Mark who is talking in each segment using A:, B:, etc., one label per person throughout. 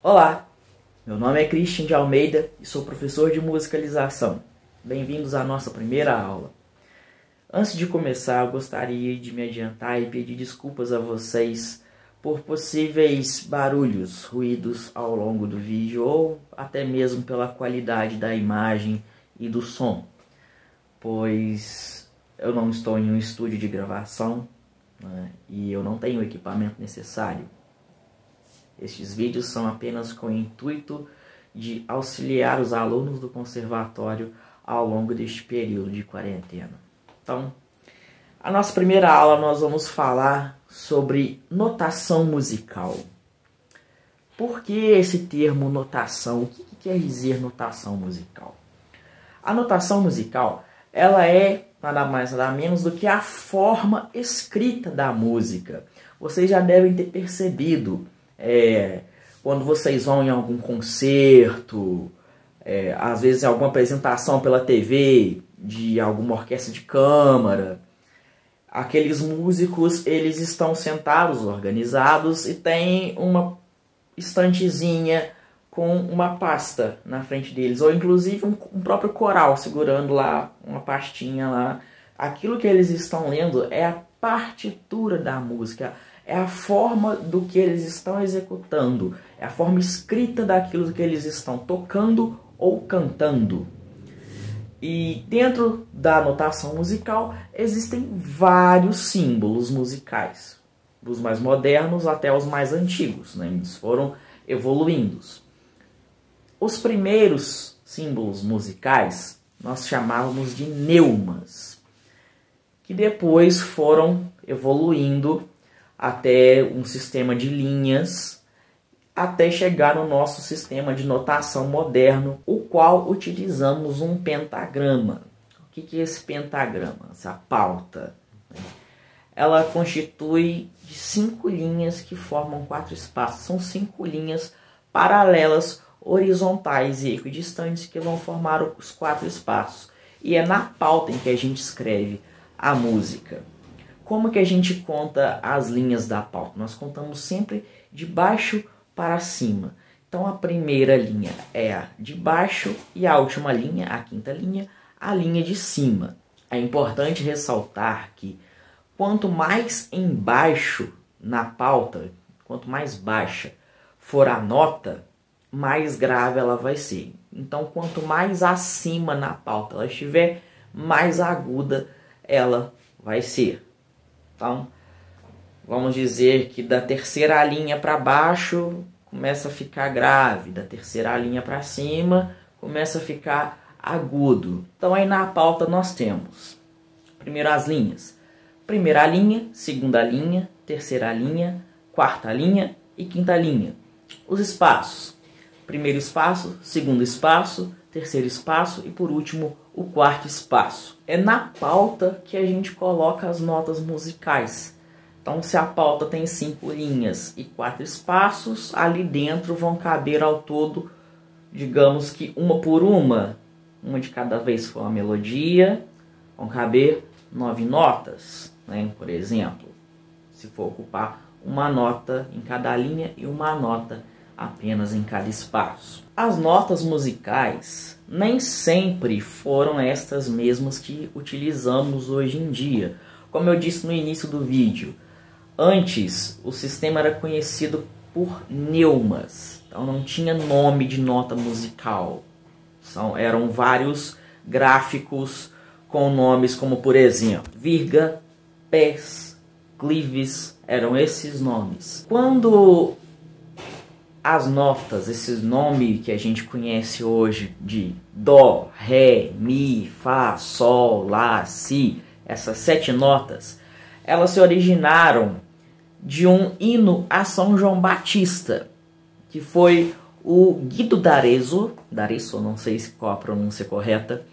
A: Olá, meu nome é Christian de Almeida e sou professor de musicalização. Bem-vindos à nossa primeira aula. Antes de começar, eu gostaria de me adiantar e pedir desculpas a vocês por possíveis barulhos, ruídos ao longo do vídeo ou até mesmo pela qualidade da imagem e do som, pois eu não estou em um estúdio de gravação né, e eu não tenho o equipamento necessário estes vídeos são apenas com o intuito de auxiliar os alunos do conservatório ao longo deste período de quarentena. Então, a nossa primeira aula nós vamos falar sobre notação musical. Por que esse termo notação? O que quer dizer notação musical? A notação musical, ela é nada mais nada menos do que a forma escrita da música. Vocês já devem ter percebido é, quando vocês vão em algum concerto, é, às vezes alguma apresentação pela TV de alguma orquestra de câmara, aqueles músicos eles estão sentados, organizados e tem uma estantezinha com uma pasta na frente deles, ou inclusive um, um próprio coral segurando lá uma pastinha lá. Aquilo que eles estão lendo é a partitura da música, é a forma do que eles estão executando, é a forma escrita daquilo que eles estão tocando ou cantando. E dentro da notação musical existem vários símbolos musicais, dos mais modernos até os mais antigos, né? eles foram evoluindo. Os primeiros símbolos musicais nós chamávamos de neumas, que depois foram evoluindo até um sistema de linhas, até chegar no nosso sistema de notação moderno, o qual utilizamos um pentagrama. O que é esse pentagrama? Essa pauta. Ela constitui de cinco linhas que formam quatro espaços. São cinco linhas paralelas, horizontais e equidistantes que vão formar os quatro espaços. E é na pauta em que a gente escreve a música. Como que a gente conta as linhas da pauta? Nós contamos sempre de baixo para cima. Então a primeira linha é a de baixo e a última linha, a quinta linha, a linha de cima. É importante ressaltar que quanto mais embaixo na pauta, quanto mais baixa for a nota, mais grave ela vai ser. Então, quanto mais acima na pauta ela estiver, mais aguda ela vai ser. Então, vamos dizer que da terceira linha para baixo começa a ficar grave, da terceira linha para cima começa a ficar agudo. Então, aí na pauta nós temos primeiro as linhas. Primeira linha, segunda linha, terceira linha, quarta linha e quinta linha. Os espaços. Primeiro espaço, segundo espaço, terceiro espaço e por último o quarto espaço. É na pauta que a gente coloca as notas musicais. Então, se a pauta tem cinco linhas e quatro espaços, ali dentro vão caber ao todo, digamos que uma por uma, uma de cada vez for uma melodia, vão caber nove notas, né? por exemplo, se for ocupar uma nota em cada linha e uma nota apenas em cada espaço. As notas musicais nem sempre foram estas mesmas que utilizamos hoje em dia. Como eu disse no início do vídeo, antes o sistema era conhecido por neumas, então não tinha nome de nota musical. São, eram vários gráficos com nomes como, por exemplo, virga, pés, clives, eram esses nomes. Quando as notas, esse nome que a gente conhece hoje de Dó, Ré, Mi, Fá, Sol, Lá, Si, essas sete notas, elas se originaram de um hino a São João Batista, que foi o Guido d'Arezzo, d'Arezzo, não sei qual a pronúncia correta,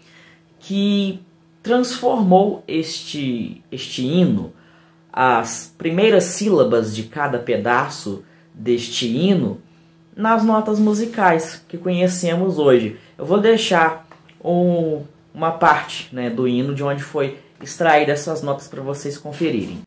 A: que transformou este, este hino, as primeiras sílabas de cada pedaço deste hino, nas notas musicais que conhecemos hoje. Eu vou deixar um, uma parte né, do hino de onde foi extraída essas notas para vocês conferirem.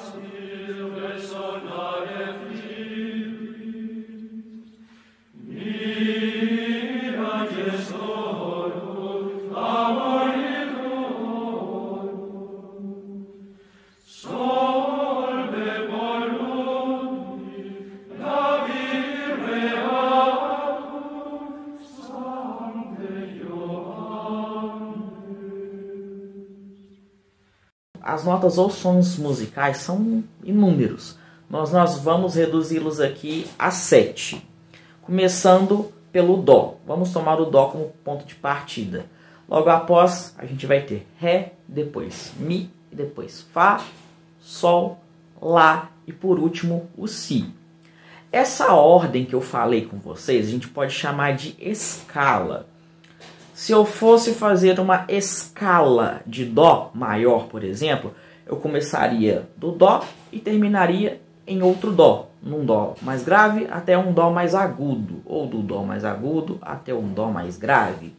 A: us here. As notas ou sons musicais são inúmeros. Nós, nós vamos reduzi-los aqui a sete. Começando pelo Dó. Vamos tomar o Dó como ponto de partida. Logo após, a gente vai ter Ré, depois Mi, depois Fá, Sol, Lá e por último o Si. Essa ordem que eu falei com vocês, a gente pode chamar de escala. Se eu fosse fazer uma escala de Dó maior, por exemplo, eu começaria do Dó e terminaria em outro Dó, num Dó mais grave até um Dó mais agudo, ou do Dó mais agudo até um Dó mais grave.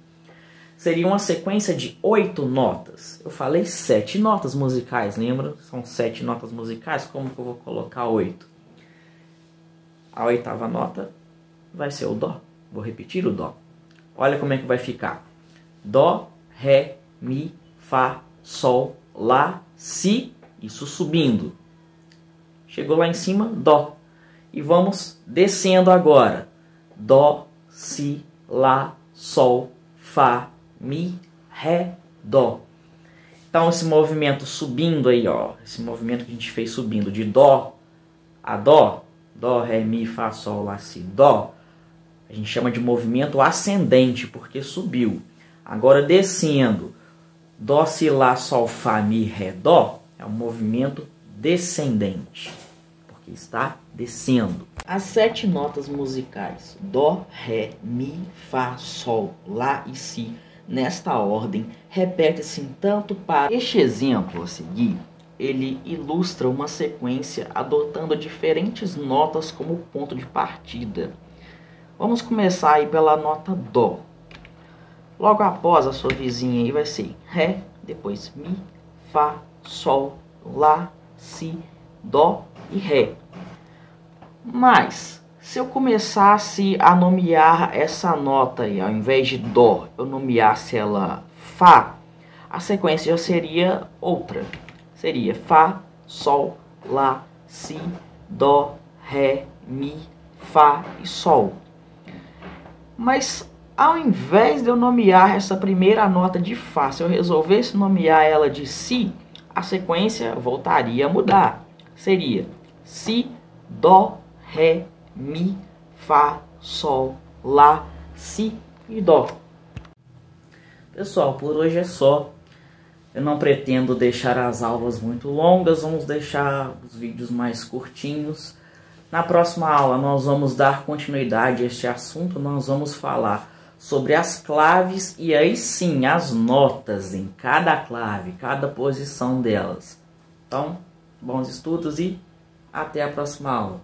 A: Seria uma sequência de oito notas. Eu falei sete notas musicais, lembra? São sete notas musicais, como que eu vou colocar oito? A oitava nota vai ser o Dó. Vou repetir o Dó. Olha como é que vai ficar. Dó, Ré, Mi, Fá, Sol, Lá, Si, isso subindo. Chegou lá em cima, Dó. E vamos descendo agora. Dó, Si, Lá, Sol, Fá, Mi, Ré, Dó. Então esse movimento subindo aí, ó, esse movimento que a gente fez subindo de Dó a Dó, Dó, Ré, Mi, Fá, Sol, Lá, Si, Dó, a gente chama de movimento ascendente, porque subiu. Agora descendo, Dó, Si, Lá, Sol, Fá, Mi, Ré, Dó, é um movimento descendente, porque está descendo. As sete notas musicais, Dó, Ré, Mi, Fá, Sol, Lá e Si, nesta ordem, repete-se tanto para este exemplo a seguir, ele ilustra uma sequência adotando diferentes notas como ponto de partida. Vamos começar aí pela nota Dó. Logo após a sua vizinha aí vai ser Ré, depois Mi, Fá, Sol, Lá, Si, Dó e Ré. Mas, se eu começasse a nomear essa nota aí, ao invés de Dó, eu nomeasse ela Fá, a sequência já seria outra. Seria Fá, Sol, Lá, Si, Dó, Ré, Mi, Fá e Sol. Mas ao invés de eu nomear essa primeira nota de Fá, se eu resolvesse nomear ela de Si, a sequência voltaria a mudar. Seria Si, Dó, Ré, Mi, Fá, Sol, Lá, Si e Dó. Pessoal, por hoje é só. Eu não pretendo deixar as aulas muito longas, vamos deixar os vídeos mais curtinhos. Na próxima aula nós vamos dar continuidade a este assunto, nós vamos falar sobre as claves e aí sim as notas em cada clave, cada posição delas. Então, bons estudos e até a próxima aula.